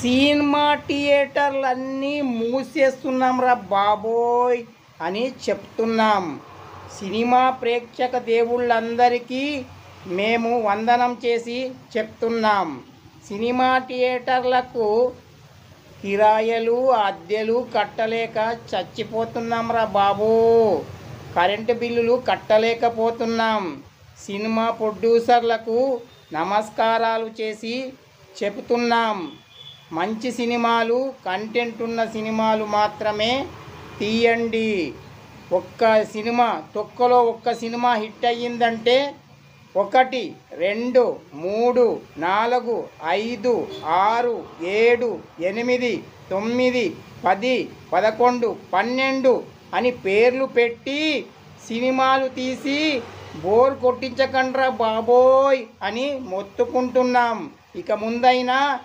Cinema థియేటర్లు అన్నీ మూసేస్తున్నాం రా బాబోయ్ అని చెప్తున్నాం. సినిమా ప్రేక్షక దేవుళ్ళందరికీ మేము వందనం చేసి చెప్తున్నాం. సినిమా థియేటర్లకు కిరాయలు అద్దెలు కట్టలేక చచ్చిపోతున్నాం రా బాబు. కరెంటు బిల్లులు కట్టలేకపోతున్నాం. సినిమా ప్రొడ్యూసర్లకు నమస్కారాలు చేసి చెబుతున్నాం మంచి సినిమాలు కంటెంట్ ఉన్న సినిమాలు మాత్రమే తీయండి. ఒక్క సినిమా తొక్కలో ఒక్క సినిమా హిట్ అయ్యిందంటే ఒకటి రెండు మూడు నాలుగు ఐదు ఆరు ఏడు ఎనిమిది తొమ్మిది పది పదకొండు పన్నెండు అని పేర్లు పెట్టి సినిమాలు తీసి బోర్ కొట్టించకండ్రా బాబోయ్ అని మొత్తుకుంటున్నాం. ఇక ముందైనా